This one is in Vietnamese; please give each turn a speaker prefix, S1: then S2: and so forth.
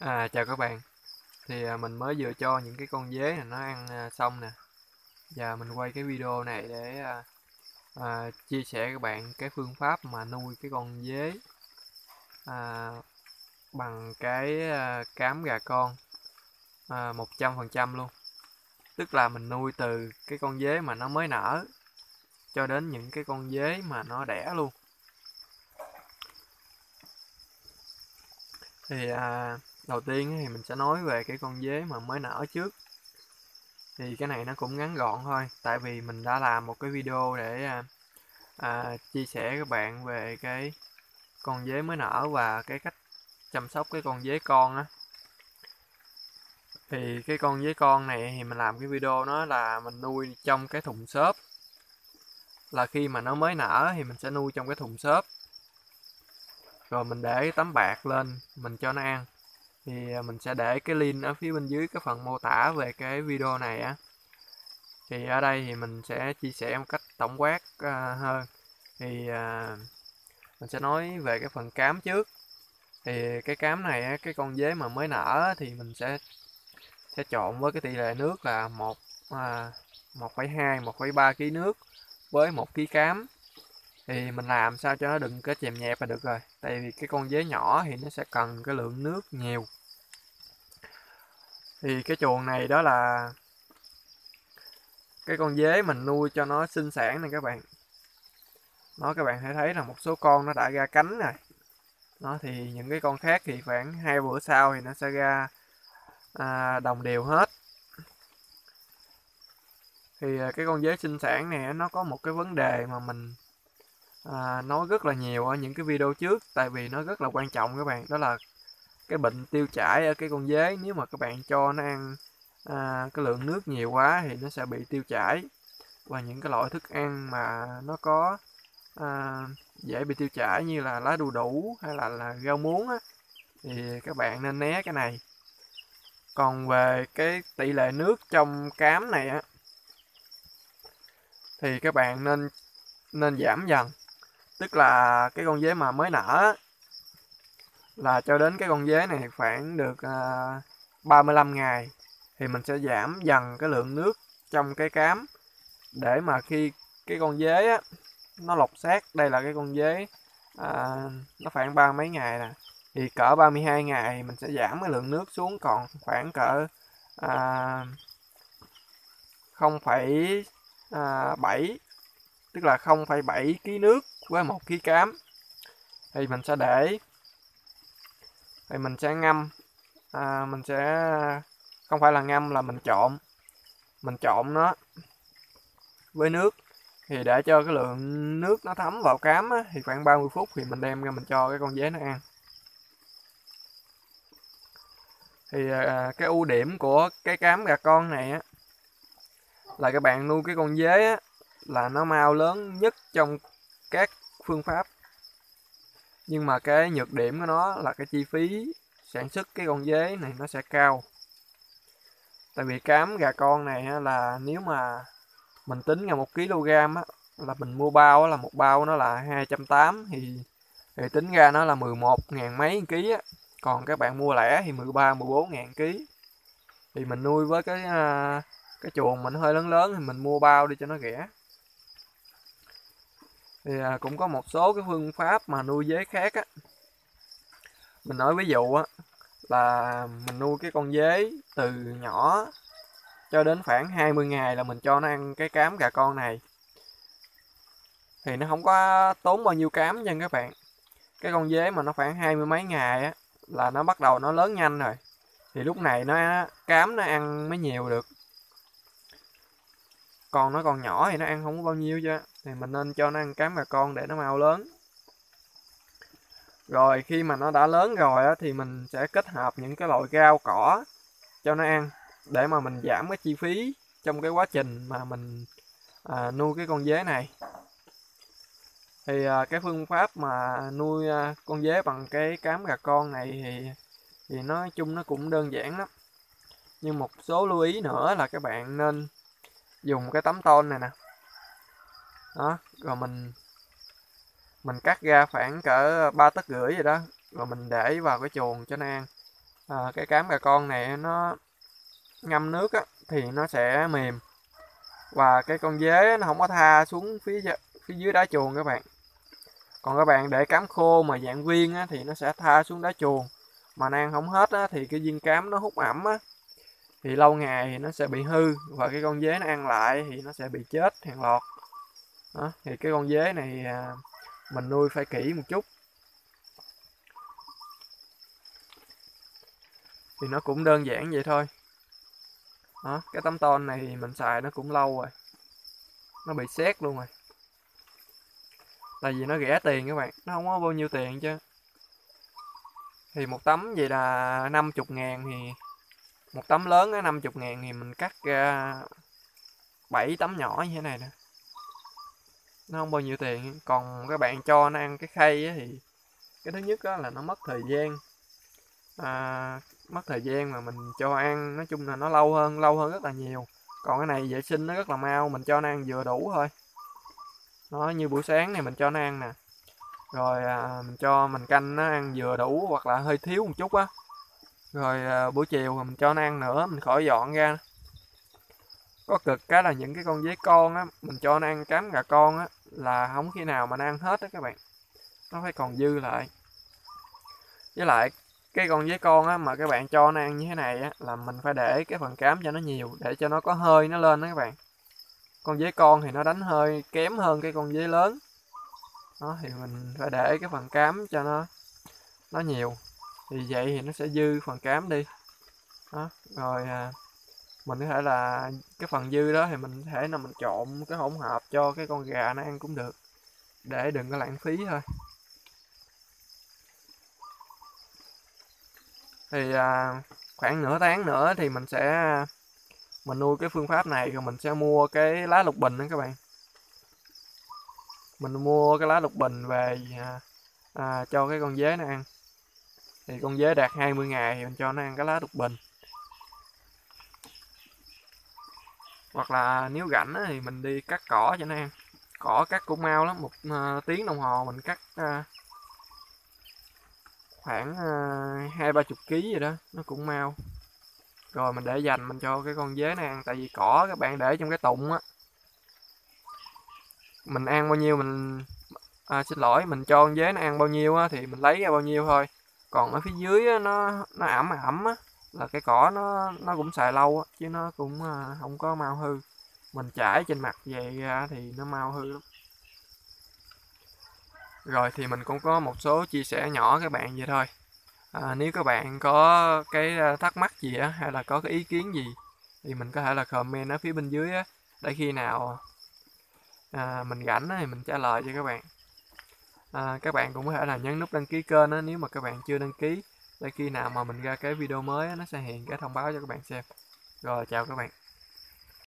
S1: À, chào các bạn. Thì à, mình mới vừa cho những cái con dế này nó ăn à, xong nè. Và mình quay cái video này để à, à, chia sẻ các bạn cái phương pháp mà nuôi cái con dế à, bằng cái à, cám gà con à, một trăm phần trăm luôn. Tức là mình nuôi từ cái con dế mà nó mới nở cho đến những cái con dế mà nó đẻ luôn. Thì à, đầu tiên thì mình sẽ nói về cái con dế mà mới nở trước. Thì cái này nó cũng ngắn gọn thôi tại vì mình đã làm một cái video để à, à, chia sẻ các bạn về cái con dế mới nở và cái cách chăm sóc cái con dế con á. Thì cái con dế con này thì mình làm cái video nó là mình nuôi trong cái thùng xốp. Là khi mà nó mới nở thì mình sẽ nuôi trong cái thùng xốp. Rồi mình để tấm bạc lên mình cho nó ăn thì à, mình sẽ để cái link ở phía bên dưới cái phần mô tả về cái video này á. Thì ở đây thì mình sẽ chia sẻ một cách tổng quát à, hơn. Thì à, mình sẽ nói về cái phần cám trước. Thì cái cám này cái con dế mà mới nở thì mình sẽ sẽ chọn với cái tỷ lệ nước là một một phẩy hai, một phẩy ba kg nước với một kg cám thì mình làm sao cho nó đừng có chèm nhẹp là được rồi. Tại vì cái con dế nhỏ thì nó sẽ cần cái lượng nước nhiều. Thì cái chuồng này đó là cái con dế mình nuôi cho nó sinh sản này các bạn. Nó các bạn hãy thấy là một số con nó đã ra cánh rồi. Nó thì những cái con khác thì khoảng hai bữa sau thì nó sẽ ra à, đồng đều hết. Thì à, cái con dế sinh sản này nó có một cái vấn đề mà mình à, nói rất là nhiều ở những cái video trước tại vì nó rất là quan trọng các bạn. Đó là cái bệnh tiêu chảy ở cái con dế nếu mà các bạn cho nó ăn à, cái lượng nước nhiều quá thì nó sẽ bị tiêu chảy. Và những cái loại thức ăn mà nó có à, dễ bị tiêu chảy như là lá đu đủ hay là là rau muống á thì các bạn nên né cái này. Còn về cái tỷ lệ nước trong cám này á thì các bạn nên nên giảm dần tức là cái con dế mà mới nở là cho đến cái con dế này khoảng được ờ, uh, 35 ngày thì mình sẽ giảm dần cái lượng nước trong cái cám để mà khi cái con dế á, nó lọc xác. Đây là cái con dế à, nó khoảng ba mấy ngày nè. Thì cỡ 32 ngày mình sẽ giảm cái lượng nước xuống còn khoảng cỡ ờ, à, 0,7 tức là 0,7 kg nước với một kg cám. Thì mình sẽ để thì mình sẽ ngâm. À, mình sẽ không phải là ngâm là mình trộn. Mình trộn nó với nước. Thì để cho cái lượng nước nó thấm vào cám á, thì khoảng 30 phút thì mình đem ra mình cho cái con dế nó ăn. Thì à, cái ưu điểm của cái cám gà con này á là các bạn nuôi cái con dế á là nó mau lớn nhất trong các phương pháp. Nhưng mà cái nhược điểm của nó là cái chi phí sản xuất cái con dế này nó sẽ cao. Tại vì cám gà con này là nếu mà mình tính ra một kg á, là mình mua bao là một bao nó là 280 thì thì tính ra nó là 11 ngàn mấy ký á. Còn các bạn mua lẻ thì 13 14 ngàn ký. Thì mình nuôi với cái à, cái chuồng mình hơi lớn lớn thì mình mua bao đi cho nó rẻ thì à, cũng có một số cái phương pháp mà nuôi dế khác á. Mình nói ví dụ á, là mình nuôi cái con dế từ nhỏ cho đến khoảng 20 ngày là mình cho nó ăn cái cám gà con này. Thì nó không có tốn bao nhiêu cám nha các bạn. Cái con dế mà nó khoảng hai mươi mấy ngày á, là nó bắt đầu nó lớn nhanh rồi. Thì lúc này nó, cám nó ăn mới nhiều được. Còn nó còn nhỏ thì nó ăn không có bao nhiêu chứ thì mình nên cho nó ăn cám gà con để nó mau lớn. Rồi khi mà nó đã lớn rồi á, thì mình sẽ kết hợp những cái loại rau cỏ cho nó ăn để mà mình giảm cái chi phí trong cái quá trình mà mình à, nuôi cái con dế này. Thì à, cái phương pháp mà nuôi à, con dế bằng cái cám gà con này thì thì nói chung nó cũng đơn giản lắm. Nhưng một số lưu ý nữa là các bạn nên dùng cái tấm tôn này nè đó rồi mình mình cắt ra khoảng cỡ ba tấc rưỡi vậy đó. Rồi mình để vào cái chuồng cho nó ăn. À, cái cám gà con này nó ngâm nước á, thì nó sẽ mềm. Và cái con dế nó không có tha xuống phía phía dưới đá chuồng các bạn. Còn các bạn để cám khô mà dạng viên á, thì nó sẽ tha xuống đá chuồng. Mà ăn không hết á, thì cái viên cám nó hút ẩm á, thì lâu ngày thì nó sẽ bị hư và cái con dế nó ăn lại thì nó sẽ bị chết hàng loạt đó, thì cái con dế này à, mình nuôi phải kỹ một chút. Thì nó cũng đơn giản vậy thôi. Đó, cái tấm ton này mình xài nó cũng lâu rồi. Nó bị xét luôn rồi. Tại vì nó rẻ tiền các bạn nó không có bao nhiêu tiền chứ. Thì một tấm vậy là 50 ngàn thì một tấm lớn á 50 ngàn thì mình cắt ra 7 tấm nhỏ như thế này nè nó không bao nhiêu tiền. Còn các bạn cho nó ăn cái khay á thì cái thứ nhất đó là nó mất thời gian. À, mất thời gian mà mình cho ăn nói chung là nó lâu hơn lâu hơn rất là nhiều. Còn cái này vệ sinh nó rất là mau mình cho nó ăn vừa đủ thôi. Nó như buổi sáng này mình cho nó ăn nè. Rồi à, mình cho mình canh nó ăn vừa đủ hoặc là hơi thiếu một chút á. Rồi à, buổi chiều mình cho nó ăn nữa mình khỏi dọn ra. Có cực cái là những cái con dế con á mình cho nó ăn cám gà con á là không khi nào mà nó ăn hết đó các bạn. Nó phải còn dư lại. Với lại cái con dế con á mà các bạn cho nó ăn như thế này á là mình phải để cái phần cám cho nó nhiều để cho nó có hơi nó lên đó các bạn. Con dế con thì nó đánh hơi kém hơn cái con dế lớn. Đó thì mình phải để cái phần cám cho nó nó nhiều. Thì vậy thì nó sẽ dư phần cám đi. Đó rồi à, mình có thể là cái phần dư đó thì mình có thể là mình trộn cái hỗn hợp cho cái con gà nó ăn cũng được. Để đừng có lãng phí thôi. Thì à, khoảng nửa tháng nữa thì mình sẽ mình nuôi cái phương pháp này rồi mình sẽ mua cái lá lục bình đó các bạn. Mình mua cái lá lục bình về à, à, cho cái con dế nó ăn. Thì con dế đạt 20 ngày thì mình cho nó ăn cái lá lục bình. Hoặc là nếu rảnh thì mình đi cắt cỏ cho nó ăn. Cỏ cắt cũng mau lắm một uh, tiếng đồng hồ mình cắt uh, khoảng ờ, hai ba chục ký vậy đó nó cũng mau. Rồi mình để dành mình cho cái con dế này ăn tại vì cỏ các bạn để trong cái tụng á. Mình ăn bao nhiêu mình à, xin lỗi mình cho con dế nó ăn bao nhiêu á thì mình lấy ra bao nhiêu thôi. Còn ở phía dưới á, nó nó ẩm ẩm á là cái cỏ nó nó cũng xài lâu á chứ nó cũng à, không có mau hư. Mình trải trên mặt về ra thì nó mau hư lắm. Rồi thì mình cũng có một số chia sẻ nhỏ các bạn vậy thôi. À, nếu các bạn có cái à, thắc mắc gì á hay là có cái ý kiến gì thì mình có thể là comment ở phía bên dưới á. Để khi nào à, mình rảnh thì mình trả lời cho các bạn. À, các bạn cũng có thể là nhấn nút đăng ký kênh á nếu mà các bạn chưa đăng ký để khi nào mà mình ra cái video mới nó sẽ hiện cái thông báo cho các bạn xem. Rồi, chào các bạn.